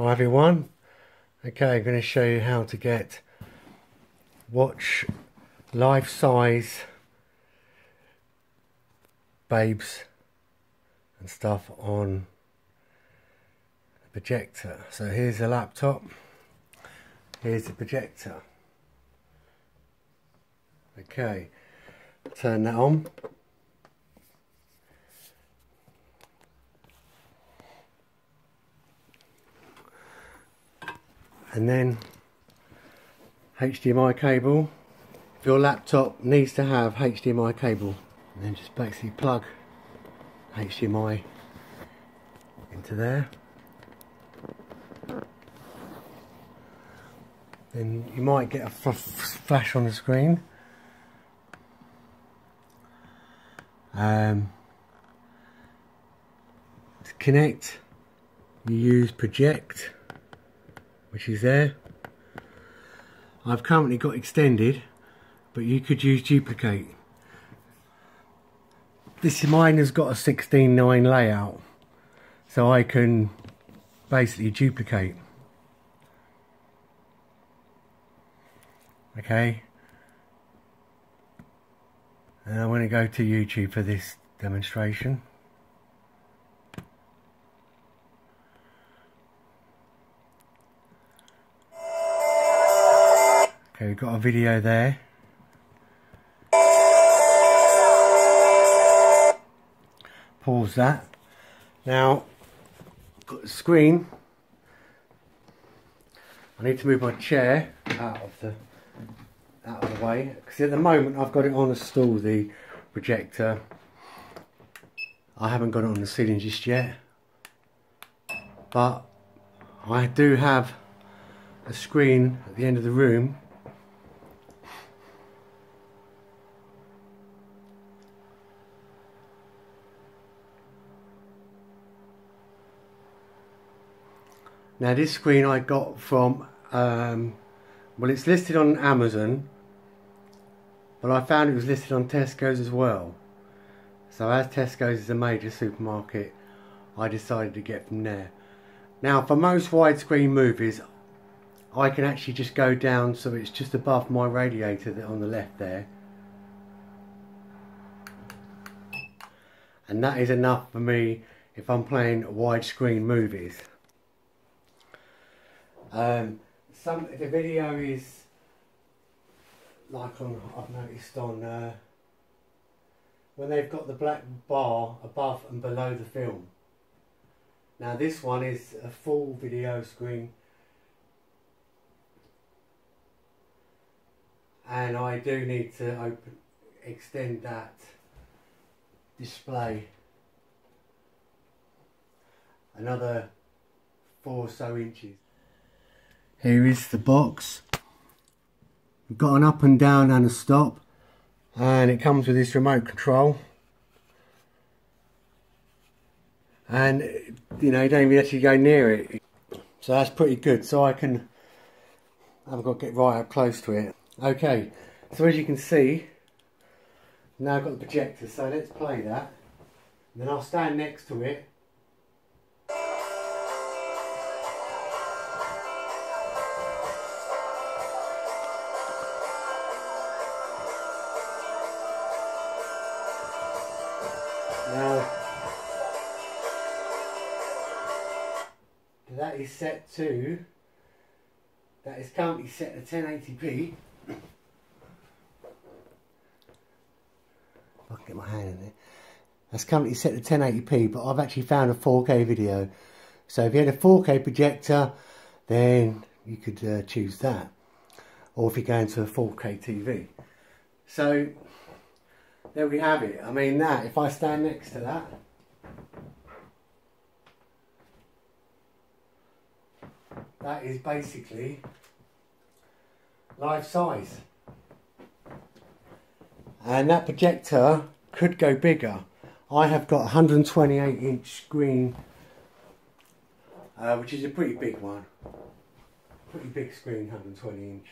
Hi everyone. Okay, I'm going to show you how to get watch life-size babes and stuff on projector. So here's a laptop. Here's the projector. Okay, turn that on. And then HDMI cable. If your laptop needs to have HDMI cable and then just basically plug HDMI into there. Then you might get a flash on the screen. Um, to connect you use project which is there. I've currently got extended, but you could use duplicate. This mine has got a 16.9 layout, so I can basically duplicate. Okay. And I'm going to go to YouTube for this demonstration. Okay, we've got a video there. Pause that. Now, got the screen. I need to move my chair out of the out of the way because at the moment I've got it on a stool, the projector. I haven't got it on the ceiling just yet, but I do have a screen at the end of the room Now this screen I got from, um, well it's listed on Amazon, but I found it was listed on Tesco's as well. So as Tesco's is a major supermarket, I decided to get from there. Now for most widescreen movies, I can actually just go down so it's just above my radiator on the left there. And that is enough for me if I'm playing widescreen movies. Um, some the video is like on I've noticed on uh, when they've got the black bar above and below the film. Now this one is a full video screen and I do need to open extend that display another four or so inches. Here is the box. We've got an up and down and a stop. And it comes with this remote control. And, you know, you don't even actually go near it. So that's pretty good. So I can, I've got to get right up close to it. Okay, so as you can see, now I've got the projector. So let's play that. And then I'll stand next to it that is set to, that is currently set to 1080p. I can get my hand in there. That's currently set to 1080p, but I've actually found a 4K video. So if you had a 4K projector, then you could uh, choose that. Or if you go into a 4K TV. So there we have it. I mean that, if I stand next to that, that is basically life size. And that projector could go bigger. I have got 128 inch screen, uh, which is a pretty big one. Pretty big screen, 120 inch.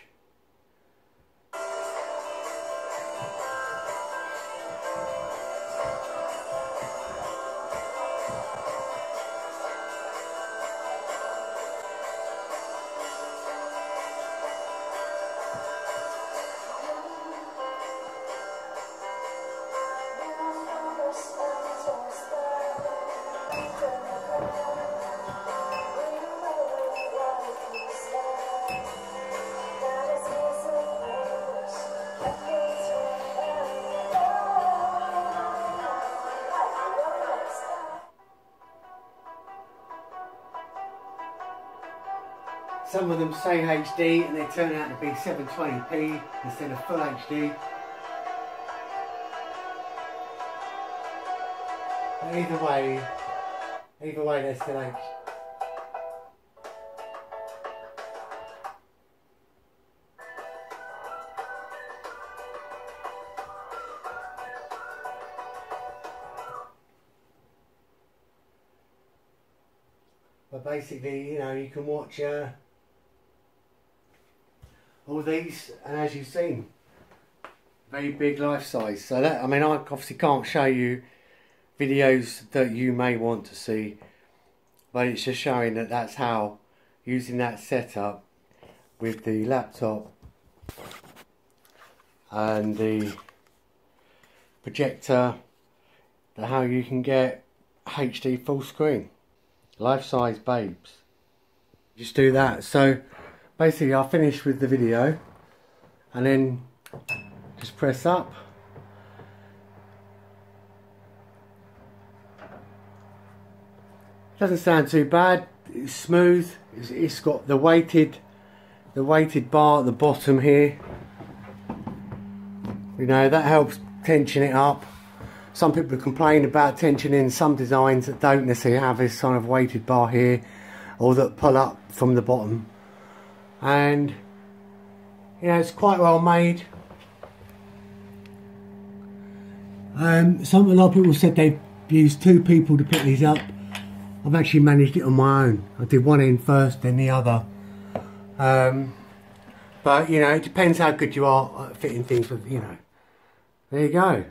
Some of them say HD and they turn out to be 720p instead of full HD. But either way, either way they're still HD. But basically, you know, you can watch uh, all these, and as you've seen, very big life size. So that, I mean, I obviously can't show you videos that you may want to see, but it's just showing that that's how using that setup with the laptop and the projector, how you can get HD full screen. Life-size babes. Just do that. So basically I'll finish with the video and then just press up. Doesn't sound too bad. It's smooth. It's, it's got the weighted the weighted bar at the bottom here. You know that helps tension it up. Some people complain about tension in some designs that don't necessarily have this kind of weighted bar here or that pull up from the bottom and you know it's quite well made. Um, some a lot of people said they've used two people to pick these up. I've actually managed it on my own. I did one end first then the other. Um, but you know it depends how good you are at fitting things with you know. There you go